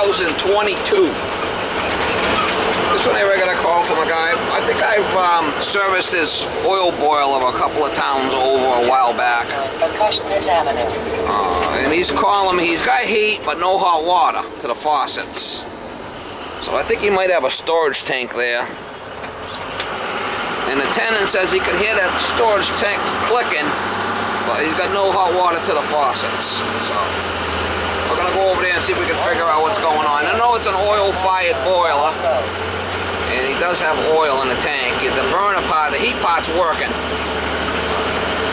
2022. This one here I got a call from a guy. I think I've um, serviced this oil boiler a couple of towns over a while back. Uh, and he's calling me, he's got heat but no hot water to the faucets. So I think he might have a storage tank there. And the tenant says he could hear that storage tank clicking, but he's got no hot water to the faucets. So we're gonna go over there and see if we can figure out what's going on. I know it's an oil-fired boiler, and he does have oil in the tank. The burner part, the heat part's working.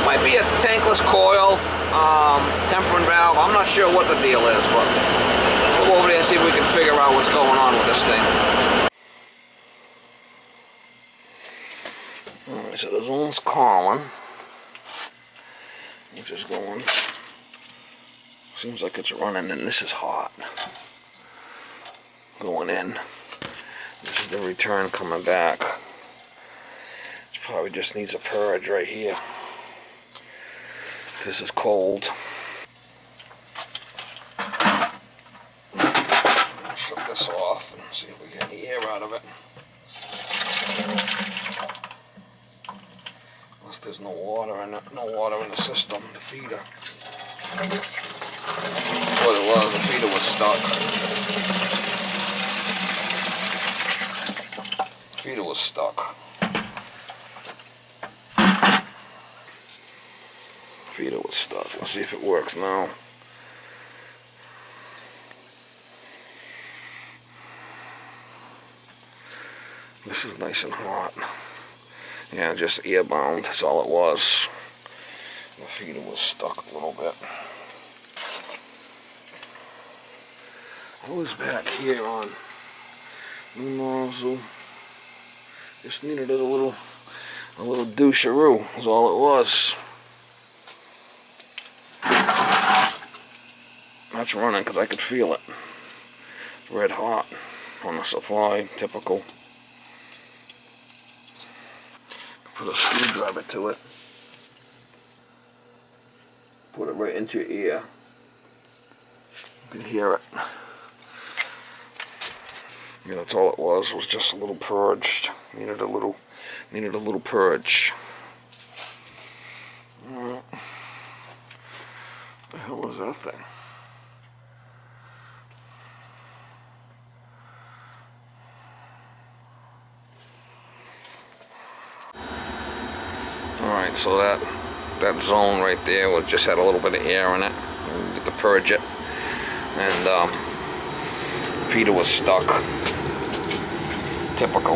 Might be a tankless coil, um, tempering valve. I'm not sure what the deal is, but we'll go over there and see if we can figure out what's going on with this thing. Alright, so the zone's calling. Which is going. Seems like it's running and this is hot. Going in. This is the return coming back. This probably just needs a purge right here. This is cold. Shut this off and see if we get any air out of it. Unless there's no water in it, no water in the system, the feeder. Was, the feeder was stuck. Feeder was stuck. Feeder was stuck. Let's see if it works now. This is nice and hot. Yeah, just airbound, that's all it was. The feeder was stuck a little bit. I was back here on new nozzle. Just needed a little, a little doucheroo, is all it was. That's running because I could feel it. Red hot on the supply, typical. Put a screwdriver to it. Put it right into your ear. You can hear it. Yeah, that's all it was, was just a little purged. Needed a little needed a little purge. What the hell is that thing? Alright, so that that zone right there was just had a little bit of air in it. Get to purge it. And um, feeder was stuck. Typical.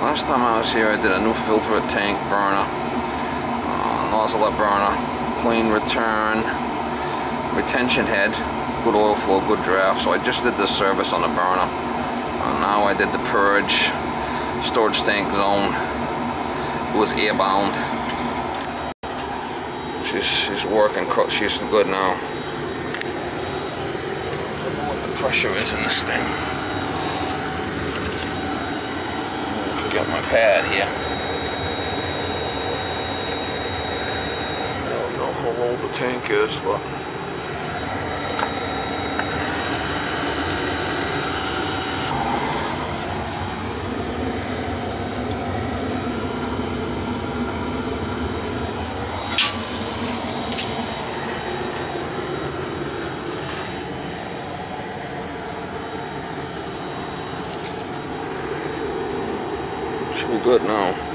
Last time I was here I did a new filter tank burner. Uh, nozzle burner. Clean return. Retention head. Good oil flow, good draft. So I just did this service on the burner. Uh, now I did the purge storage tank zone it was airbound. She's she's working. She's good now. Pressure is in this thing. Get my pad here. I don't know how old the tank is, but. Good now.